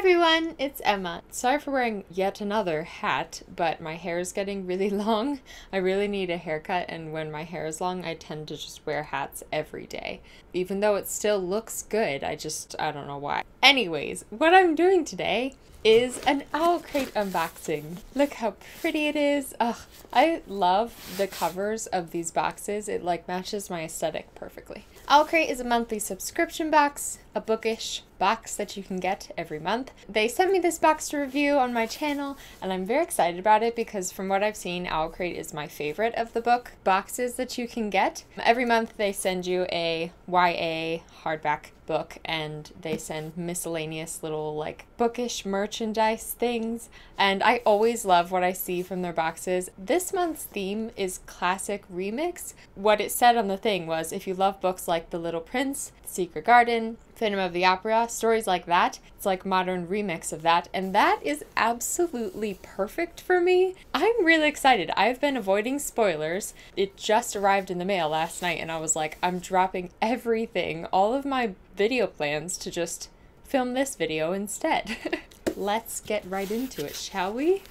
everyone, it's Emma. Sorry for wearing yet another hat, but my hair is getting really long. I really need a haircut, and when my hair is long, I tend to just wear hats every day. Even though it still looks good, I just, I don't know why. Anyways, what I'm doing today is an Owlcrate unboxing. Look how pretty it is. Ugh, I love the covers of these boxes. It like matches my aesthetic perfectly. Owlcrate is a monthly subscription box, a bookish box that you can get every month. They sent me this box to review on my channel, and I'm very excited about it because from what I've seen, Owlcrate is my favorite of the book boxes that you can get. Every month they send you a YA hardback book and they send miscellaneous little like bookish merchandise things and I always love what I see from their boxes. This month's theme is classic remix. What it said on the thing was if you love books like The Little Prince, The Secret Garden, Phantom of the Opera, stories like that, it's like modern remix of that and that is absolutely perfect for me. I'm really excited. I've been avoiding spoilers. It just arrived in the mail last night and I was like I'm dropping everything, all of my video plans to just film this video instead. Let's get right into it, shall we?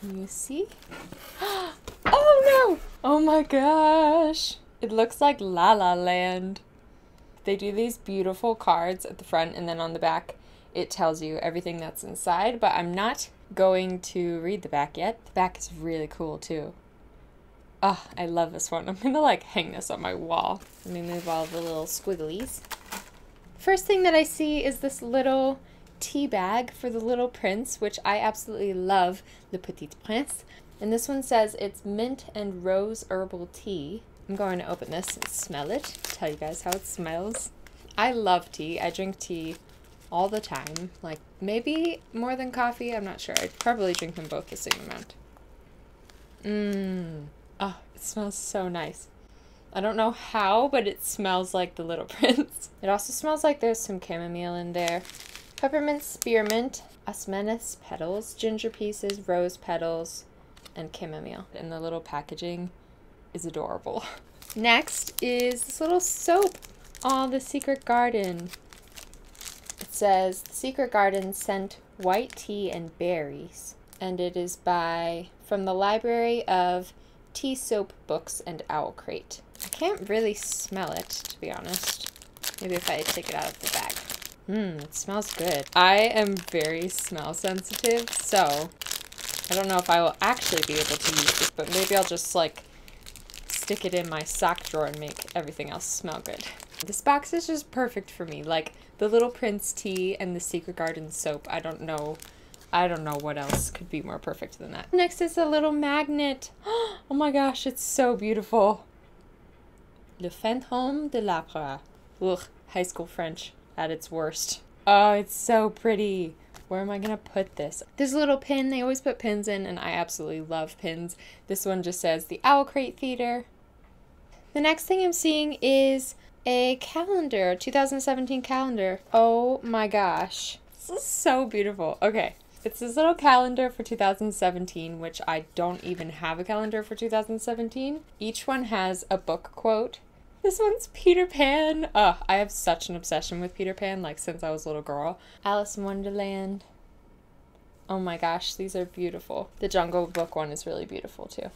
Can you see? Oh no! Oh my gosh! It looks like La La Land. They do these beautiful cards at the front and then on the back it tells you everything that's inside, but I'm not going to read the back yet. The back is really cool too. Oh, I love this one. I'm gonna like hang this on my wall. Let me move all the little squigglies. First thing that I see is this little tea bag for the little prince, which I absolutely love, Le Petit Prince. And this one says it's mint and rose herbal tea. I'm going to open this and smell it, tell you guys how it smells. I love tea. I drink tea all the time. Like maybe more than coffee, I'm not sure. I probably drink them both the same amount. Mmm. Oh, it smells so nice. I don't know how, but it smells like the Little Prince. It also smells like there's some chamomile in there. Peppermint spearmint, osmanthus petals, ginger pieces, rose petals, and chamomile. in the little packaging is adorable. Next is this little soap. Oh, the Secret Garden. It says, The Secret Garden scent white tea and berries. And it is by, from the Library of Tea Soap Books and Owl Crate. I can't really smell it, to be honest. Maybe if I take it out of the bag. Mmm, it smells good. I am very smell sensitive, so I don't know if I will actually be able to use it, but maybe I'll just like stick it in my sock drawer and make everything else smell good. This box is just perfect for me. Like the Little Prince tea and the Secret Garden soap. I don't know I don't know what else could be more perfect than that. Next is a little magnet. Oh my gosh, it's so beautiful. Le Fantôme de l'Opéra. Ugh, high school French at its worst. Oh, it's so pretty. Where am I to put this? There's a little pin. They always put pins in, and I absolutely love pins. This one just says the Owl Crate Theater. The next thing I'm seeing is a calendar, 2017 calendar. Oh my gosh. This is so beautiful. Okay, it's this little calendar for 2017, which I don't even have a calendar for 2017. Each one has a book quote. This one's Peter Pan. Ugh, I have such an obsession with Peter Pan, like since I was a little girl. Alice in Wonderland. Oh my gosh, these are beautiful. The Jungle Book one is really beautiful too.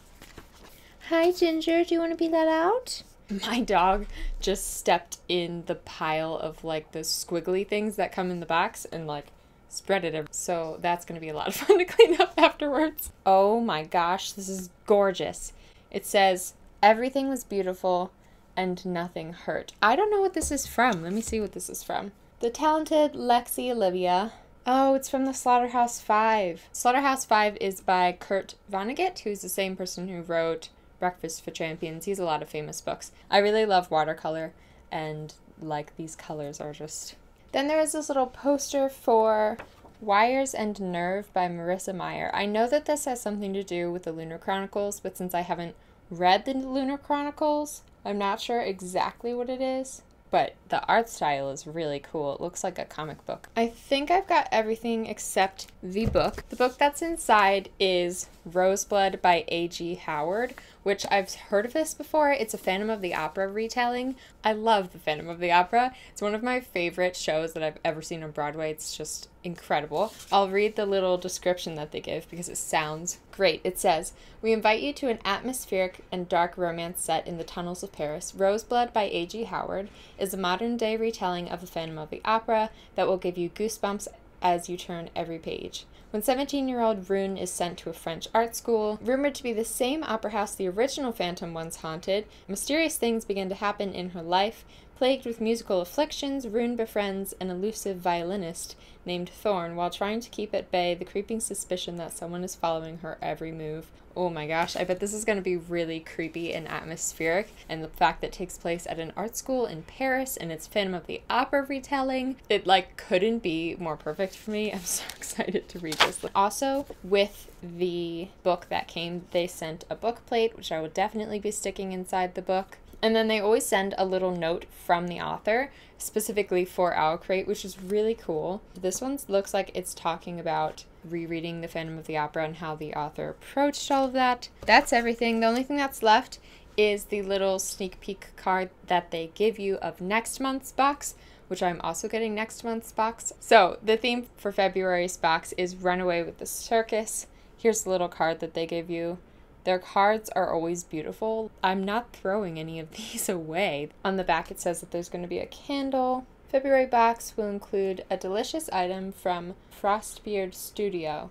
Hi, Ginger. Do you want to be let out? My dog just stepped in the pile of like the squiggly things that come in the box and like spread it. So that's going to be a lot of fun to clean up afterwards. Oh my gosh, this is gorgeous. It says, everything was beautiful and nothing hurt. I don't know what this is from. Let me see what this is from. The talented Lexi Olivia. Oh, it's from the Slaughterhouse Five. Slaughterhouse Five is by Kurt Vonnegut, who's the same person who wrote Breakfast for Champions. He's a lot of famous books. I really love watercolor, and like these colors are just then there is this little poster for Wires and Nerve by Marissa Meyer. I know that this has something to do with the Lunar Chronicles, but since I haven't read the Lunar Chronicles, I'm not sure exactly what it is. But the art style is really cool. It looks like a comic book. I think I've got everything except the book. The book that's inside is Roseblood by A.G. Howard, which I've heard of this before. It's a Phantom of the Opera retelling. I love the Phantom of the Opera. It's one of my favorite shows that I've ever seen on Broadway. It's just incredible. I'll read the little description that they give because it sounds great. It says, We invite you to an atmospheric and dark romance set in the tunnels of Paris. Roseblood by A.G. Howard is a modern day retelling of the Phantom of the Opera that will give you goosebumps as you turn every page. When 17 year old Rune is sent to a French art school, rumored to be the same opera house the original Phantom once haunted, mysterious things begin to happen in her life. Plagued with musical afflictions, Rune befriends an elusive violinist named Thorn while trying to keep at bay the creeping suspicion that someone is following her every move. Oh my gosh, I bet this is going to be really creepy and atmospheric. And the fact that it takes place at an art school in Paris and it's Phantom of the Opera retelling, it like couldn't be more perfect for me. I'm so excited to read this. Also, with the book that came, they sent a book plate, which I will definitely be sticking inside the book. And then they always send a little note from the author specifically for Owlcrate, which is really cool. This one looks like it's talking about rereading The Phantom of the Opera and how the author approached all of that. That's everything. The only thing that's left is the little sneak peek card that they give you of next month's box, which I'm also getting next month's box. So the theme for February's box is Runaway with the Circus. Here's the little card that they give you. Their cards are always beautiful. I'm not throwing any of these away. On the back, it says that there's going to be a candle. February box will include a delicious item from Frostbeard Studio.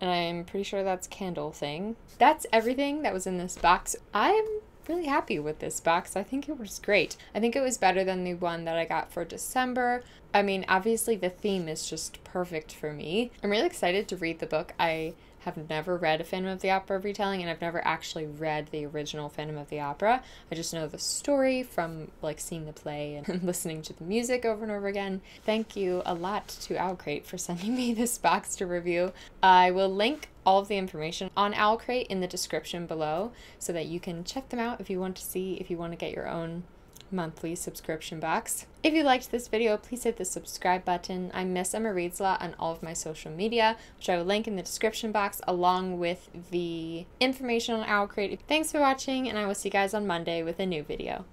And I'm pretty sure that's candle thing. That's everything that was in this box. I'm really happy with this box. I think it was great. I think it was better than the one that I got for December. I mean, obviously the theme is just perfect for me. I'm really excited to read the book. I have never read a Phantom of the Opera retelling, and I've never actually read the original Phantom of the Opera. I just know the story from like seeing the play and listening to the music over and over again. Thank you a lot to Owlcrate for sending me this box to review. I will link all of the information on Owlcrate in the description below so that you can check them out if you want to see if you want to get your own monthly subscription box. If you liked this video, please hit the subscribe button. I'm Miss Emma Reads a Lot on all of my social media, which I will link in the description box along with the information on Owlcrate. Thanks for watching, and I will see you guys on Monday with a new video.